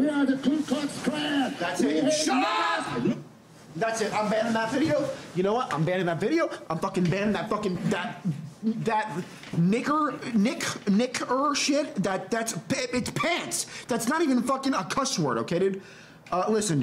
We are the Ku Klux Klan. That's it. Shut up! That's it. I'm banning that video. You know what? I'm banning that video. I'm fucking banning that fucking that that knicker nick knicker shit. That that's it's pants. That's not even fucking a cuss word. Okay, dude. Uh, listen.